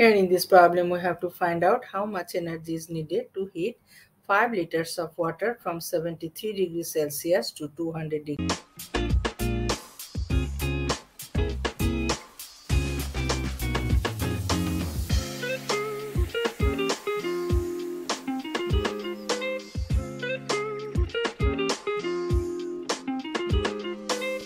Here in this problem, we have to find out how much energy is needed to heat 5 liters of water from 73 degrees Celsius to 200 degrees.